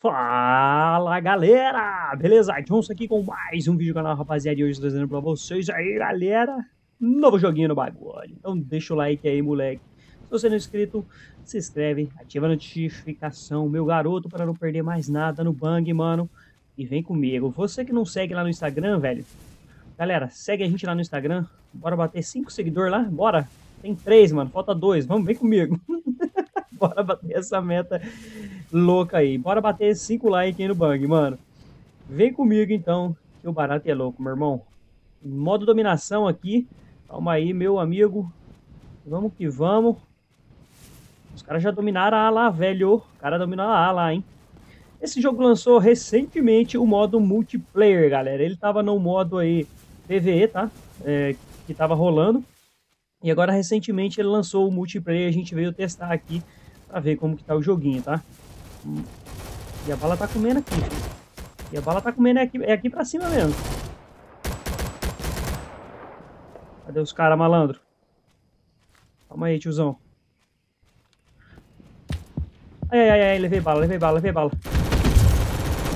Fala galera! Beleza? Johnson aqui com mais um vídeo canal, rapaziada. E hoje trazendo pra vocês aí, galera, novo joguinho no bagulho. Então deixa o like aí, moleque. Se você não é inscrito, se inscreve, ativa a notificação, meu garoto, para não perder mais nada no Bang, mano. E vem comigo. Você que não segue lá no Instagram, velho, galera, segue a gente lá no Instagram. Bora bater 5 seguidores lá? Bora! Tem 3, mano, falta 2. Vamos, vem comigo. Bora bater essa meta louca aí. Bora bater 5 likes aí no bang, mano. Vem comigo então, que o barato é louco, meu irmão. Modo dominação aqui. Calma aí, meu amigo. Vamos que vamos. Os caras já dominaram a lá, velho. O cara dominou a A lá, hein. Esse jogo lançou recentemente o modo multiplayer, galera. Ele tava no modo aí PvE, tá? É, que tava rolando. E agora recentemente ele lançou o multiplayer. A gente veio testar aqui pra ver como que tá o joguinho, tá? E a bala tá comendo aqui. E a bala tá comendo é aqui, é aqui pra cima mesmo. Cadê os caras, malandro? Calma aí, tiozão. Ai, ai, ai, levei bala, levei bala, levei bala.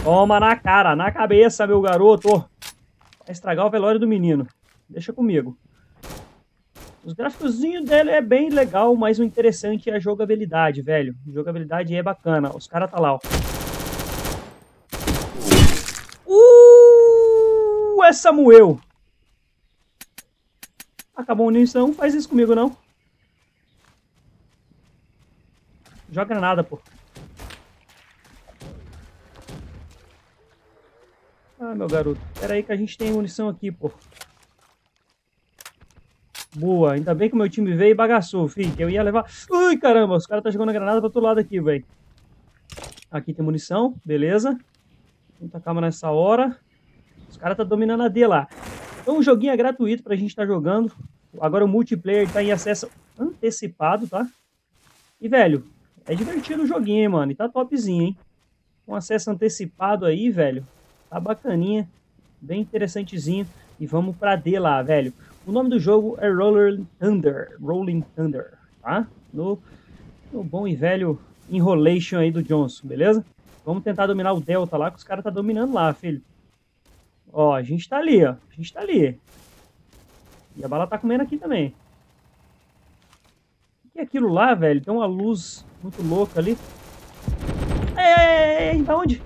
Toma na cara, na cabeça, meu garoto. Vai estragar o velório do menino. Deixa comigo. Os gráficos dele é bem legal, mas o interessante é a jogabilidade, velho. A jogabilidade é bacana. Os caras tá lá, ó. Uh, essa moeu. Acabou a munição, faz isso comigo não. Joga granada, pô. Ah, meu garoto. Pera aí que a gente tem munição aqui, pô. Boa, ainda bem que o meu time veio e bagaçou, filho. Que eu ia levar. Ui, caramba, os caras tá jogando granada pro outro lado aqui, velho. Aqui tem munição, beleza. Muita calma nessa hora. Os caras tá dominando a D lá. Então o joguinho é gratuito pra gente estar tá jogando. Agora o multiplayer tá em acesso antecipado, tá? E, velho, é divertido o joguinho, hein, mano. E tá topzinho, hein? Com acesso antecipado aí, velho. Tá bacaninha. Bem interessantezinho. E vamos pra D lá, velho. O nome do jogo é Rolling Thunder, Rolling Thunder, tá? No, no bom e velho Enrolation aí do Johnson, beleza? Vamos tentar dominar o Delta lá, que os caras tá dominando lá, filho. Ó, a gente tá ali, ó. A gente tá ali. E a bala tá comendo aqui também. O que é aquilo lá, velho? Tem uma luz muito louca ali. Ei, ei, ei, da onde?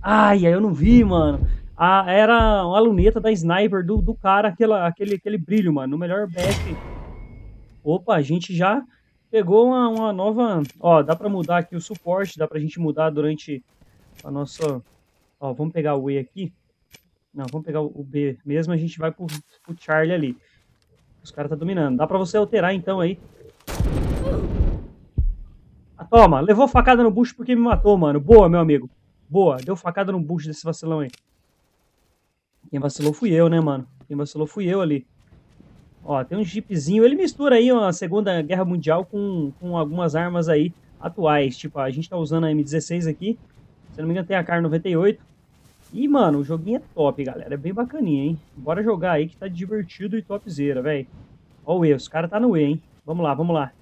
Ai, eu não vi, mano a, era uma luneta da sniper do, do cara, aquela, aquele, aquele brilho, mano. No melhor BF. Opa, a gente já pegou uma, uma nova... Ó, dá pra mudar aqui o suporte, dá pra gente mudar durante a nossa... Ó, vamos pegar o E aqui. Não, vamos pegar o B mesmo, a gente vai pro, pro Charlie ali. Os caras tá dominando. Dá pra você alterar então aí. Ah, toma, levou facada no bucho porque me matou, mano. Boa, meu amigo. Boa, deu facada no bucho desse vacilão aí. Quem vacilou fui eu, né, mano? Quem vacilou fui eu ali. Ó, tem um jeepzinho. Ele mistura aí a Segunda Guerra Mundial com, com algumas armas aí atuais. Tipo, a gente tá usando a M16 aqui. Se não me engano, tem a Car 98. E, mano, o joguinho é top, galera. É bem bacaninha, hein? Bora jogar aí que tá divertido e topzera, velho. Ó o E, os caras tá no E, hein? Vamos lá, vamos lá.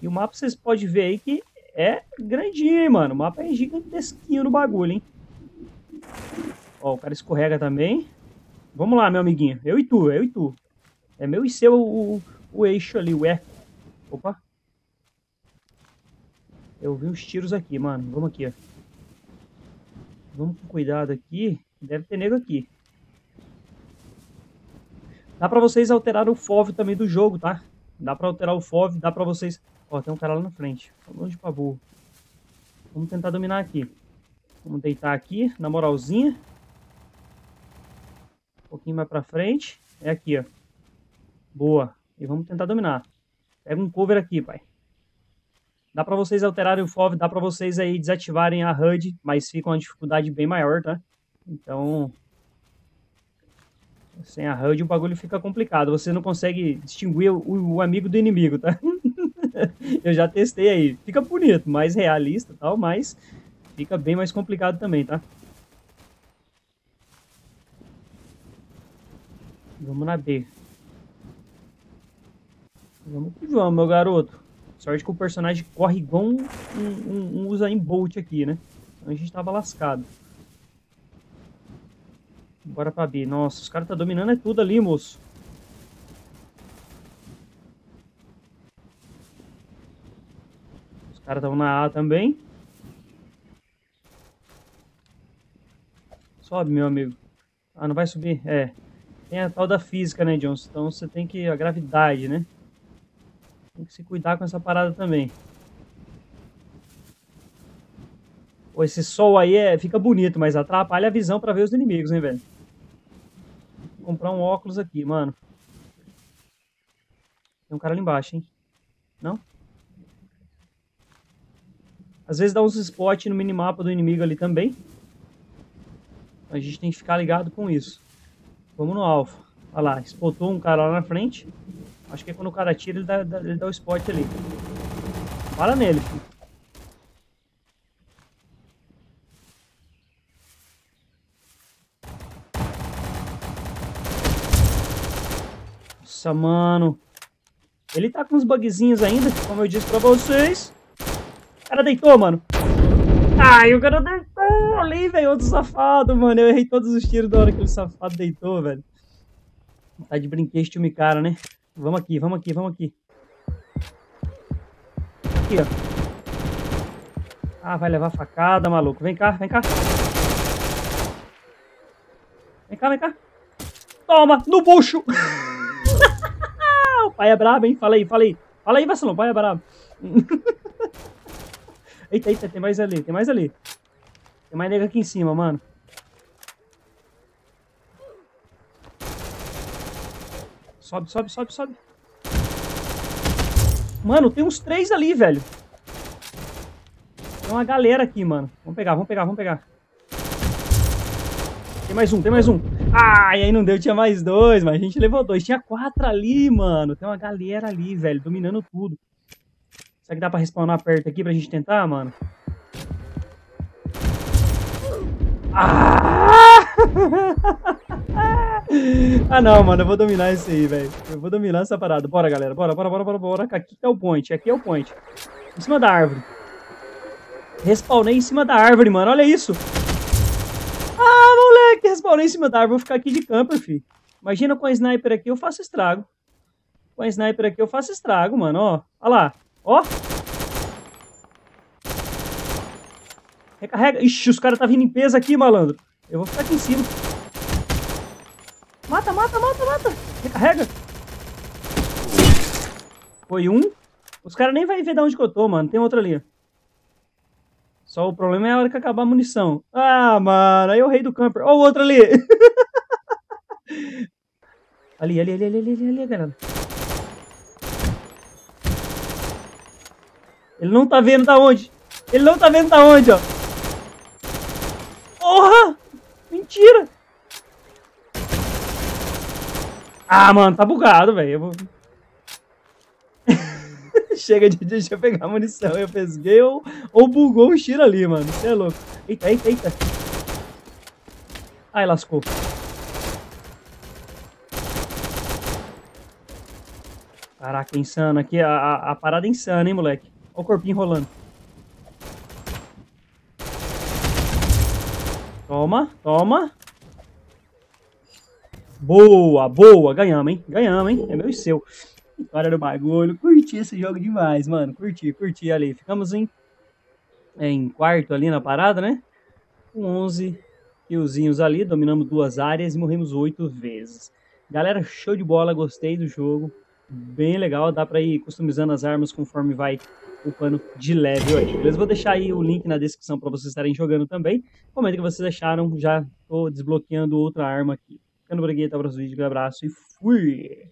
E o mapa vocês podem ver aí que é grandinho, hein, mano. O mapa é gigantesquinho no bagulho, hein? Ó, o cara escorrega também. Vamos lá, meu amiguinho. Eu e tu, eu e tu. É meu e seu o, o, o eixo ali, o eco. Opa. Eu vi uns tiros aqui, mano. Vamos aqui, ó. Vamos com cuidado aqui. Deve ter nego aqui. Dá pra vocês alterar o FOV também do jogo, tá? Dá pra alterar o FOV, dá pra vocês... Ó, tem um cara lá na frente. Tá longe pra burro. Vamos tentar dominar aqui. Vamos deitar aqui, na moralzinha pouquinho mais pra frente. É aqui, ó. Boa. E vamos tentar dominar. Pega um cover aqui, pai. Dá pra vocês alterarem o FOV, dá pra vocês aí desativarem a HUD, mas fica uma dificuldade bem maior, tá? Então, sem a HUD o bagulho fica complicado. Você não consegue distinguir o, o amigo do inimigo, tá? Eu já testei aí. Fica bonito, mais realista e tal, mas fica bem mais complicado também, tá? Vamos na B. Vamos que vamos, meu garoto. Sorte que o personagem corre igual um, um, um Bolt aqui, né? a gente tava lascado. Bora pra B. Nossa, os caras tá dominando é tudo ali, moço. Os caras estão na A também. Sobe, meu amigo. Ah, não vai subir? É. Tem a tal da física, né, Johnson? Então você tem que... A gravidade, né? Tem que se cuidar com essa parada também. Pô, esse sol aí é, fica bonito, mas atrapalha a visão pra ver os inimigos, hein, velho? Vou comprar um óculos aqui, mano. Tem um cara ali embaixo, hein? Não? Às vezes dá uns spots no minimapa do inimigo ali também. A gente tem que ficar ligado com isso. Vamos no alfa. Olha lá, spotou um cara lá na frente. Acho que é quando o cara tira, ele dá, ele dá o spot ali. Para nele, filho. Nossa, mano. Ele tá com uns bugzinhos ainda, como eu disse pra vocês. O cara deitou, mano. Ai, o cara deitou ali, velho. Outro safado, mano. Eu errei todos os tiros da hora que o safado deitou, velho. Tá de brinquedo este cara, né? Vamos aqui, vamos aqui, vamos aqui. Aqui, ó. Ah, vai levar facada, maluco. Vem cá, vem cá. Vem cá, vem cá. Toma, no bucho. o pai é brabo, hein? Fala aí, fala aí. Fala aí, vacilão, o pai é brabo. eita, eita, tem mais ali, tem mais ali. Tem mais nega aqui em cima, mano. Sobe, sobe, sobe, sobe. Mano, tem uns três ali, velho. Tem uma galera aqui, mano. Vamos pegar, vamos pegar, vamos pegar. Tem mais um, tem mais um. Ai, aí não deu, tinha mais dois, mas a gente levou dois. Tinha quatro ali, mano. Tem uma galera ali, velho, dominando tudo. Será que dá pra respawnar perto aqui pra gente tentar, mano? Ah! ah, não, mano, eu vou dominar esse aí, velho. Eu vou dominar essa parada. Bora, galera, bora, bora, bora, bora, bora. Aqui é o point, aqui é o point. Em cima da árvore. Respawnei em cima da árvore, mano, olha isso. Ah, moleque, respawnei em cima da árvore. Vou ficar aqui de camper, filho. Imagina com a sniper aqui eu faço estrago. Com a sniper aqui eu faço estrago, mano, ó. Olha lá, ó. Recarrega. Ixi, os caras tá vindo em peso aqui, malandro. Eu vou ficar aqui em cima. Mata, mata, mata, mata. Recarrega. Foi um. Os caras nem vão ver de onde que eu tô, mano. Tem outro ali. Só o problema é a hora que acabar a munição. Ah, mano. Aí é o rei do camper. Ó o outro ali, ali, ali, ali, ali, ali, ali, galera. Ele não tá vendo da onde. Ele não tá vendo da onde, ó. Porra! Mentira! Ah, mano, tá bugado, velho. Vou... Chega de deixa eu pegar munição. Eu pesguei ou, ou bugou o tiro ali, mano. Você é louco. Eita, eita, eita. Ai, lascou. Caraca, insano. Aqui a, a, a parada é insana, hein, moleque. Olha o corpinho rolando. Toma, toma. Boa, boa. Ganhamos, hein? Ganhamos, hein? É meu e seu. Vitória do bagulho. Curti esse jogo demais, mano. Curti, curti ali. Ficamos em, em quarto ali na parada, né? Com 11 killzinhos ali. Dominamos duas áreas e morremos oito vezes. Galera, show de bola. Gostei do jogo. Bem legal. Dá pra ir customizando as armas conforme vai upando de level aí, beleza? Vou deixar aí o link na descrição para vocês estarem jogando também. Comenta que vocês acharam, já tô desbloqueando outra arma aqui. Ficando por aqui, até o próximo vídeo, um abraço e fui!